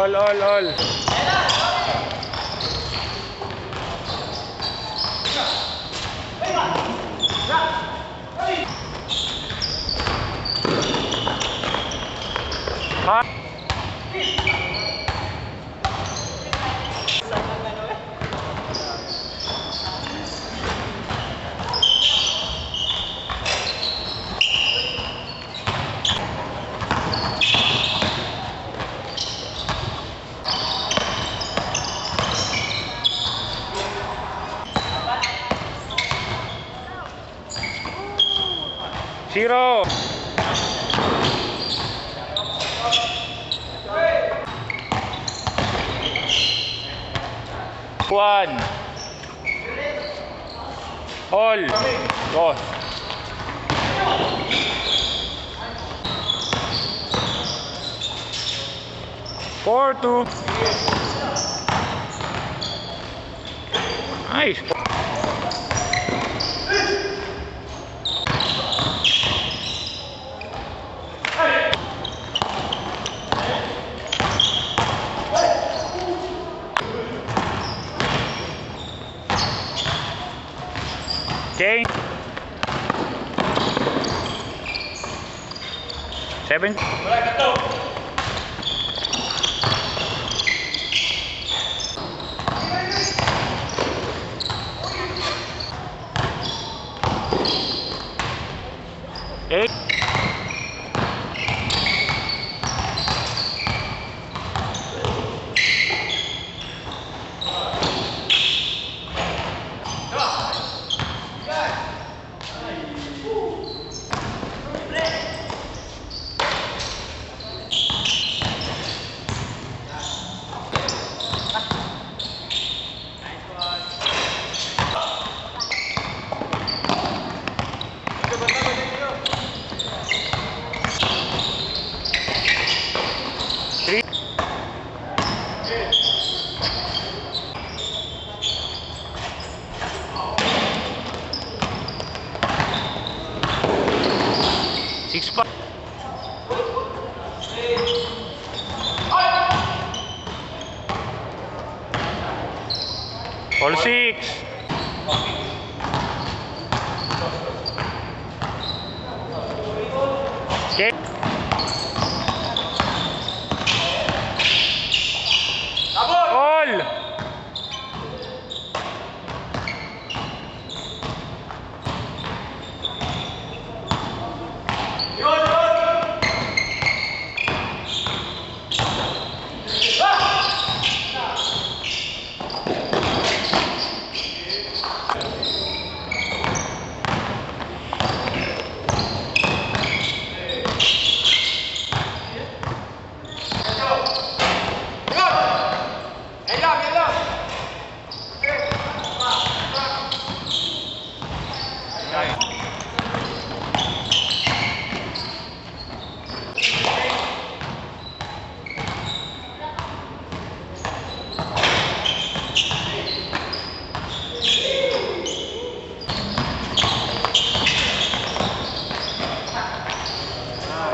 All, all, all. Ha? Zero. One. All. Dos. Four, two. Nice. okay Seven. Six. All six. Okay.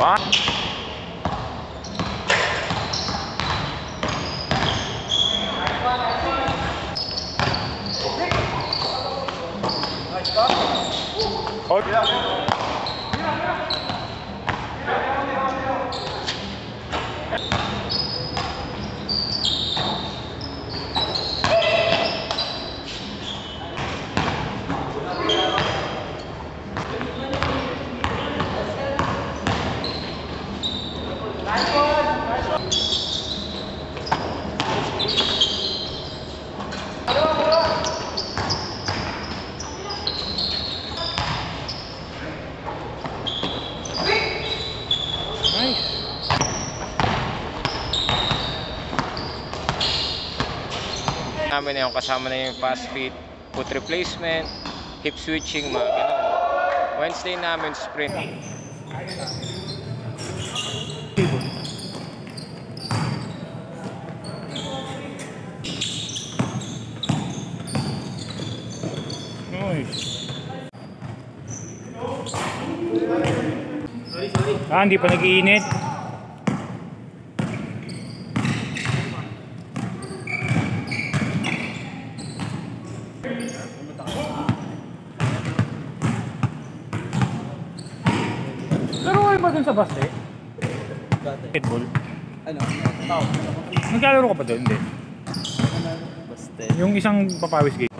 Đó. Thôi. Namin na yung kasama na yung fast feet, foot replacement, hip switching, mga ganun. Wednesday namin sprint. Ah, hindi pa nag-iinit. Ba dun sa Baste? Basketball? Ano? Nagkalaro ka pa doon? Hindi. Baste. Yung isang papawis game.